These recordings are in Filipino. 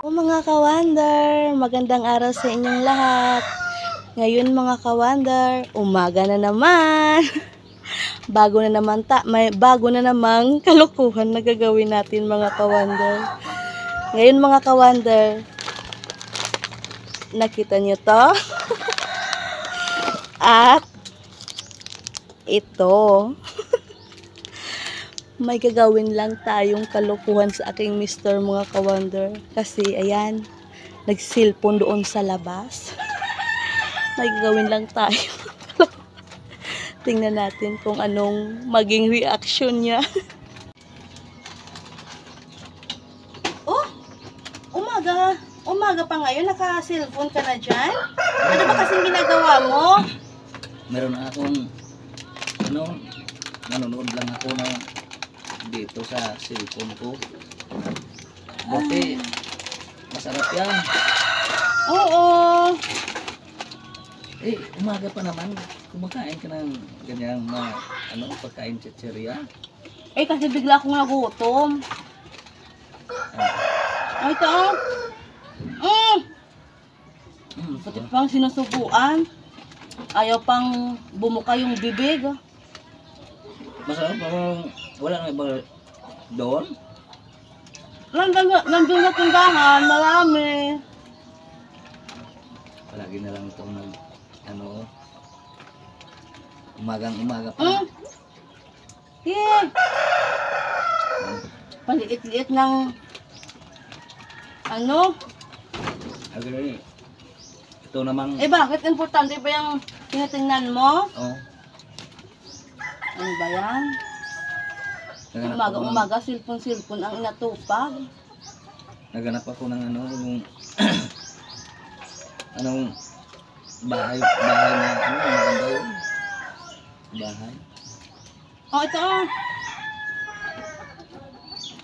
O mga kawander, magandang araw sa inyong lahat. Ngayon mga kawander, umaga na naman. Bago na naman ta, may bago na namang kalukuhan na gagawin natin mga kawander. Ngayon mga kawander, nakita niyo to? At ito. May gagawin lang tayong kalukuhan sa aking mister mga kawander. Kasi, ayan, nagsilpon doon sa labas. may gagawin lang tayo. Tingnan natin kung anong maging reaction niya. oh, umaga. Umaga pa ngayon, naka-cellphone ka na dyan? Ano ba kasing ginagawa mo? Meron akong, ano, nanonood lang ako na dito sa cellphone ko. Buti, masarap yan. Oo. Eh, umaga pa naman, kumakain ka ng ganyang na, ano, pagkain chicheria. Eh, kasi bigla akong nagutom. Ah, Ay, ito oh. Mm. mm, Pati pang sinusubuan. Ayaw pang bumuka yung bibig. masarap, parang wala na iba doon. Nandun, na- nandun na tindahan, marami. Palagi na lang itong nag, ano, umagang umaga pa. Mm. Yeah. Paliit-liit ng ano? Okay. Ito namang, Eh bakit importante ba yung tinitingnan mo? oh, Ano ba yan? Naganap ako ng- Umaga-umaga, silpon-silpon ang inatupag. Naganap ako ng ano, yung anong bahay, bahay na ano, maganda yun. Bahay. Oh, ito oh.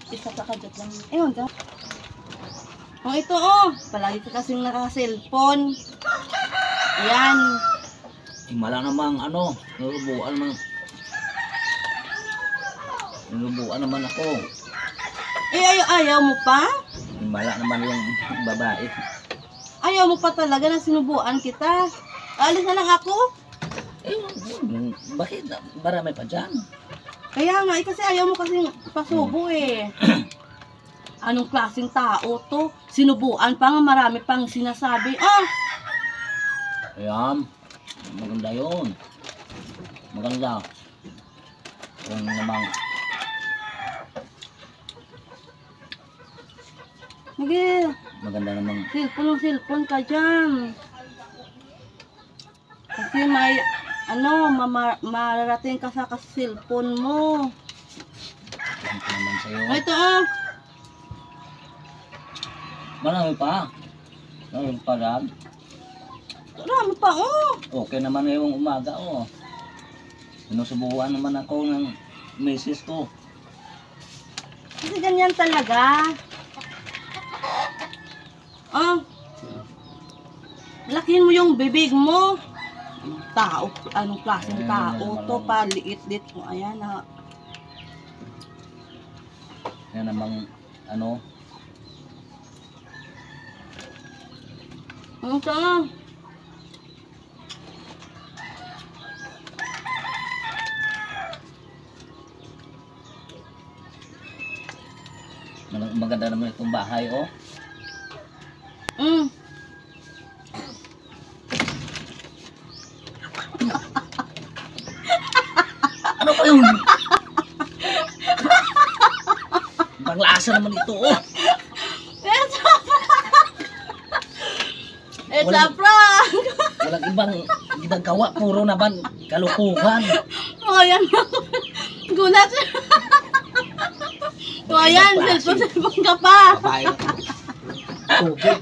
Isa ka kadyak lang. Ewan ka. Oh, ito oh. Palagi ka kasing naka-cellphone. Ayan. Himala namang ano, nalubuan naman. Nalubuan naman ako. Eh, ayaw, ayaw mo pa? Himala naman yung babae. Ayaw mo pa talaga na sinubuan kita. Alis na lang ako. Eh, bakit? Marami pa dyan. Kaya nga, eh, kasi ayaw mo kasing pasubo eh. Anong klaseng tao to? Sinubuan pa nga marami pang sinasabi. Ah! Ayan. Maganda yun. Maganda. Yung namang, Sige, maganda namang Silpon ng silpon ka dyan. Kasi may, ano, mama, mararating ka sa kasilpon mo. Ko naman sa'yo. Ito oh. Marami pa. Marami pa dyan. Marami pa oh. Okay naman na yung umaga, oh. Sinusubukan naman ako ng misis ko. Kasi ganyan talaga. Oh. Lakihin mo yung bibig mo. Tao, anong klaseng tao to pa, liit-lit mo. Ayan ah. Yan namang, ano, Ano ah. mag- maganda naman itong bahay, oh. Mm. Ano ba yun? Panglasa naman ito, oh. It's a prank! It's a Walang- prank! Walang ibang ginagawa, puro naman kalukuhan. Oh, ayan. Gulat siya. So, ayan, Ibang klase. cellphone, cellphone ka pa. Babae. Tubig.